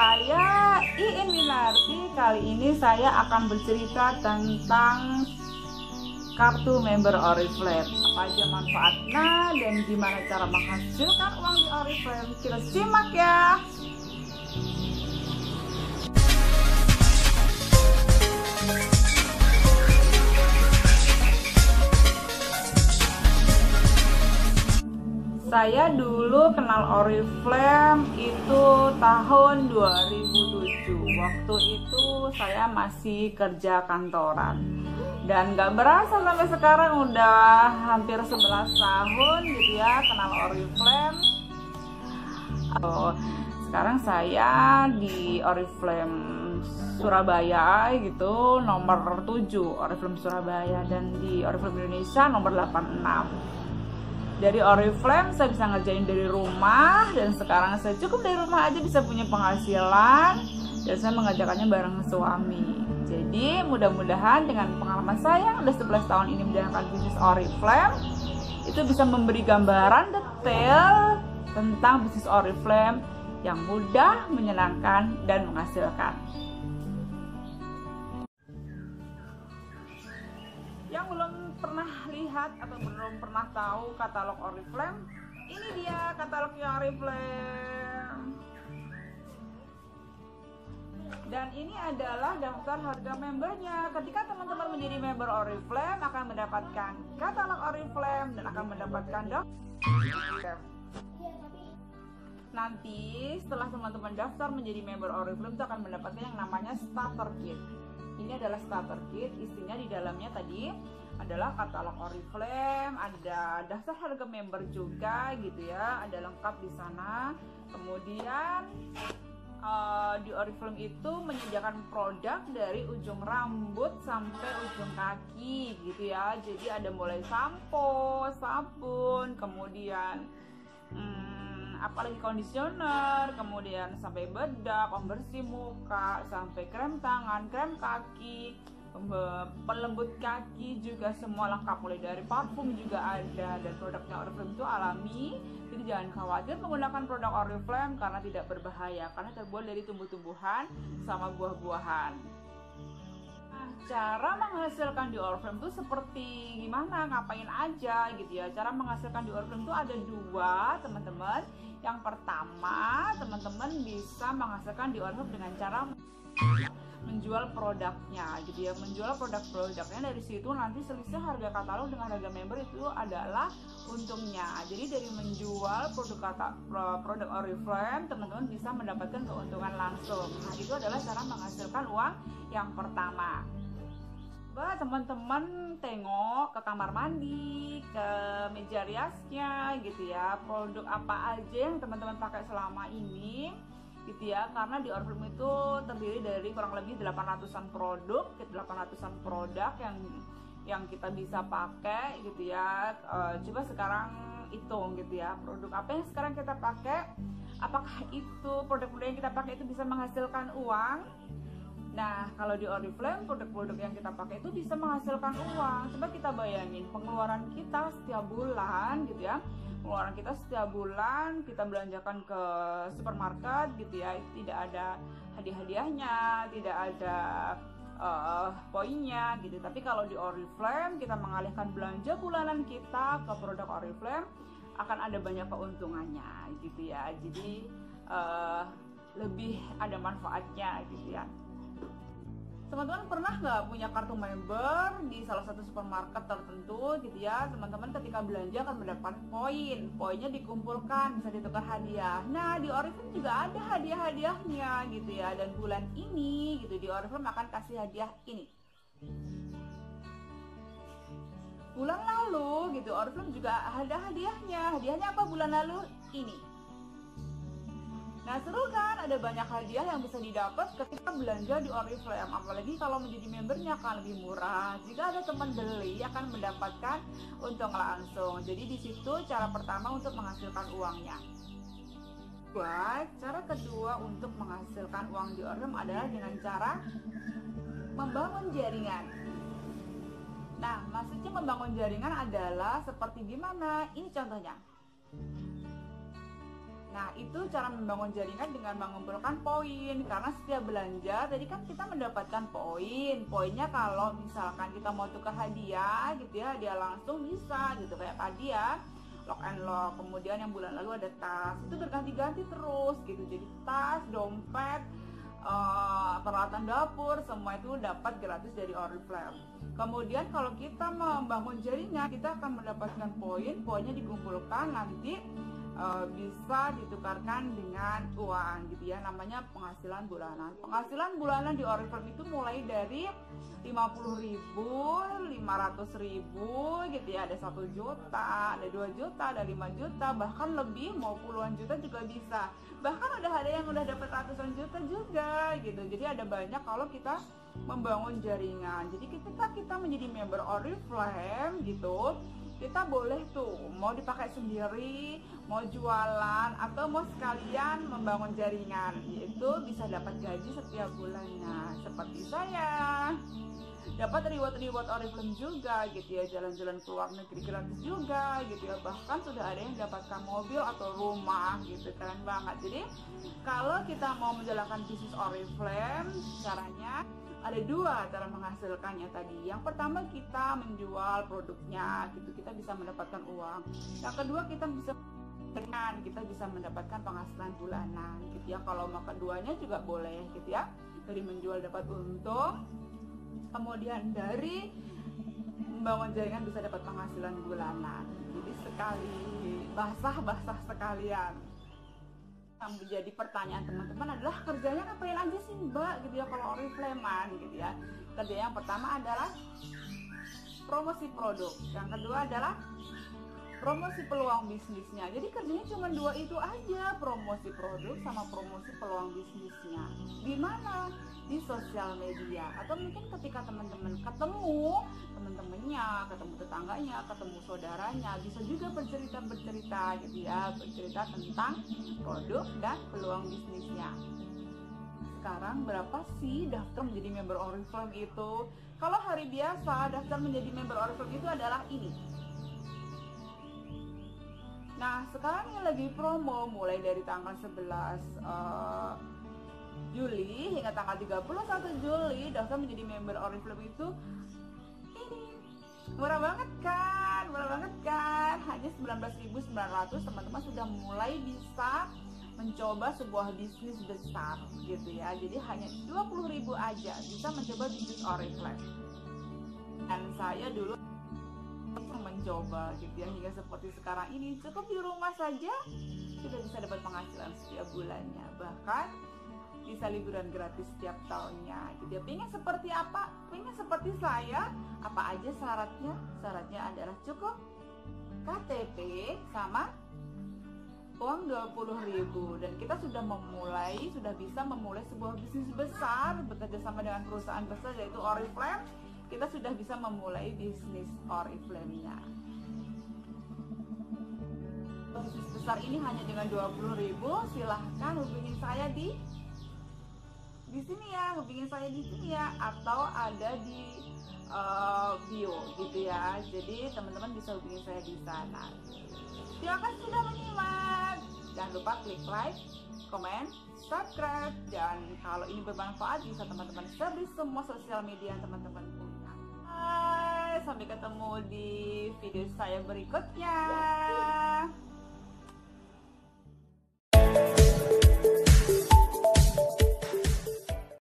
saya Iin Winarti. Kali ini saya akan bercerita tentang kartu member Oriflame. Apa aja manfaatnya dan gimana cara menghasilkan uang di Oriflame. Kita simak ya. Saya dulu kenal Oriflame itu tahun 2007. Waktu itu saya masih kerja kantoran. Dan gak berasa sampai sekarang udah hampir 11 tahun gitu ya kenal Oriflame. Oh, sekarang saya di Oriflame Surabaya gitu nomor 7 Oriflame Surabaya dan di Oriflame Indonesia nomor 86 dari Oriflame saya bisa ngerjain dari rumah dan sekarang saya cukup dari rumah aja bisa punya penghasilan dan saya mengajakannya bareng suami jadi mudah-mudahan dengan pengalaman saya yang udah 11 tahun ini menjalankan bisnis Oriflame itu bisa memberi gambaran detail tentang bisnis Oriflame yang mudah, menyenangkan, dan menghasilkan. Lihat atau belum pernah tahu katalog Oriflame, ini dia katalognya Oriflame. Dan ini adalah daftar harga membernya. Ketika teman-teman menjadi member Oriflame akan mendapatkan katalog Oriflame dan akan mendapatkan daftar. Nanti setelah teman-teman daftar menjadi member Oriflame itu akan mendapatkan yang namanya starter kit. Ini adalah starter kit, isinya di dalamnya tadi adalah katalog Oriflame, ada dasar harga member juga gitu ya, ada lengkap di sana. Kemudian uh, di Oriflame itu menyediakan produk dari ujung rambut sampai ujung kaki gitu ya. Jadi ada mulai sampo, sabun, kemudian hmm, apalagi conditioner, kemudian sampai bedak, pembersih muka, sampai krem tangan, krem kaki, pelembut kaki juga semua lengkap. Mulai dari parfum juga ada dan produknya Oriflame itu alami. Jadi jangan khawatir menggunakan produk Oriflame karena tidak berbahaya karena terbuat dari tumbuh-tumbuhan sama buah-buahan cara menghasilkan di Oriflame itu seperti gimana? Ngapain aja gitu ya? Cara menghasilkan di Oriflame itu ada dua teman-teman. Yang pertama teman-teman bisa menghasilkan di Oriflame dengan cara menjual produknya gitu ya. Menjual produk-produknya. Dari situ nanti selisih harga katalog dengan harga member itu adalah untungnya. Jadi dari menjual produk kata produk Oriflame teman-teman bisa mendapatkan keuntungan langsung. Nah itu adalah cara menghasilkan uang yang pertama. Coba teman-teman tengok ke kamar mandi ke meja riasnya gitu ya. Produk apa aja yang teman-teman pakai selama ini gitu ya karena di Oriflame itu terdiri dari kurang lebih 800-an produk 800-an produk yang yang kita bisa pakai gitu ya. E, coba sekarang hitung gitu ya produk apa yang sekarang kita pakai? Apakah itu produk-produk yang kita pakai itu bisa menghasilkan uang Nah, kalau di Oriflame, produk-produk yang kita pakai itu bisa menghasilkan uang. Coba kita bayangin, pengeluaran kita setiap bulan gitu ya. Pengeluaran kita setiap bulan kita belanjakan ke supermarket gitu ya. Itu tidak ada hadiah-hadiahnya tidak ada uh, poinnya gitu. Tapi kalau di Oriflame kita mengalihkan belanja bulanan kita ke produk Oriflame akan ada banyak keuntungannya gitu ya. Jadi uh, lebih ada manfaatnya gitu ya teman-teman pernah nggak punya kartu member di salah satu supermarket tertentu gitu ya? Teman-teman ketika belanja akan mendapat poin. Poinnya dikumpulkan bisa ditukar hadiah. Nah di Oriflame juga ada hadiah-hadiahnya gitu ya. Dan bulan ini gitu di Oriflame akan kasih hadiah ini. Bulan lalu gitu Oriflame juga ada hadiahnya. Hadiahnya apa bulan lalu? Ini Nah seru kan, ada banyak hadiah yang bisa didapat ketika belanja di Oriflame. Apalagi kalau menjadi membernya akan lebih murah. Jika ada teman beli akan mendapatkan untung langsung. Jadi di situ cara pertama untuk menghasilkan uangnya. Kedua, cara kedua untuk menghasilkan uang di Oriflame adalah dengan cara membangun jaringan. Nah, maksudnya membangun jaringan adalah seperti gimana? Ini contohnya Nah, itu cara membangun jaringan dengan mengumpulkan poin. Karena setiap belanja, tadi kan kita mendapatkan poin. Poinnya kalau misalkan kita mau tukar hadiah gitu ya, hadiah langsung bisa gitu kayak tadi ya. Lock and lock. Kemudian yang bulan lalu ada tas. Itu berganti-ganti terus gitu. Jadi tas, dompet, uh, peralatan dapur, semua itu dapat gratis dari Oriflame. Kemudian kalau kita membangun jaringan, kita akan mendapatkan poin. Poinnya dikumpulkan nanti uh, bisa ditukarkan dengan uang gitu ya. Namanya penghasilan bulanan. Penghasilan bulanan di Oriflame itu mulai dari 50 ribu 500 ribu gitu ya. Ada satu juta ada 2 juta ada 5 juta bahkan lebih mau puluhan juta juga bisa. Bahkan ada ada yang udah dapat ratusan juta juga gitu. Jadi ada banyak kalau kita membangun jaringan. Jadi ketika kita menjadi member Oriflame gitu kita boleh tuh mau dipakai sendiri, mau jualan atau mau sekalian membangun jaringan, yaitu bisa dapat gaji setiap bulannya. Seperti saya dapat reward-reward Oriflame juga gitu ya jalan-jalan ke luar negeri gratis juga gitu ya bahkan sudah ada yang dapatkan mobil atau rumah gitu keren banget jadi kalau kita mau menjalankan bisnis Oriflame caranya ada dua cara menghasilkannya tadi. Yang pertama kita menjual produknya, gitu kita bisa mendapatkan uang. Yang kedua kita bisa dengan kita bisa mendapatkan penghasilan bulanan, gitu ya. Kalau mau keduanya juga boleh, gitu ya. Dari menjual dapat untung, kemudian dari membangun jaringan bisa dapat penghasilan bulanan. Jadi sekali basah-basah sekalian. Yang menjadi pertanyaan teman-teman adalah kerjanya ngapain aja sih mbak? Gitu ya kalau orifleman gitu ya. Kerja yang pertama adalah promosi produk. Yang kedua adalah promosi peluang bisnisnya. Jadi kerjanya cuma dua itu aja promosi produk sama promosi peluang bisnisnya. Di mana? Di sosial media. Atau mungkin ketika teman-teman ketemu teman-temannya ketemu tetangganya ketemu saudaranya bisa juga bercerita bercerita gitu ya bercerita tentang produk dan peluang bisnisnya. Sekarang berapa sih daftar menjadi member Oriflame itu? Kalau hari biasa daftar menjadi member Oriflame itu adalah ini Nah, sekarang yang lagi promo mulai dari tanggal 11 uh, Juli hingga tanggal 31 Juli daftar menjadi member Oriflame itu ini. Murah banget kan? Murah banget kan? Hanya 19.900 teman-teman sudah mulai bisa mencoba sebuah bisnis besar gitu ya. Jadi hanya 20.000 aja bisa mencoba bisnis Oriflame dan saya dulu mencoba gitu ya hingga seperti sekarang ini cukup di rumah saja sudah bisa dapat penghasilan setiap bulannya. Bahkan bisa liburan gratis setiap tahunnya gitu ya. Pengen seperti apa? Pengen seperti saya apa aja syaratnya? Syaratnya adalah cukup KTP sama uang 20 ribu. Dan kita sudah memulai sudah bisa memulai sebuah bisnis besar bekerja sama dengan perusahaan besar yaitu Oriflame kita sudah bisa memulai bisnis Oriflame-nya. Besar ini hanya dengan 20 ribu silahkan hubungi saya di di sini ya hubungin saya di sini ya atau ada di uh, bio gitu ya. Jadi teman-teman bisa hubungi saya di sana. Terima kasih sudah menyimak. Jangan lupa klik like komen subscribe dan kalau ini bermanfaat bisa teman-teman share di semua sosial media teman-teman sampai ketemu di video saya berikutnya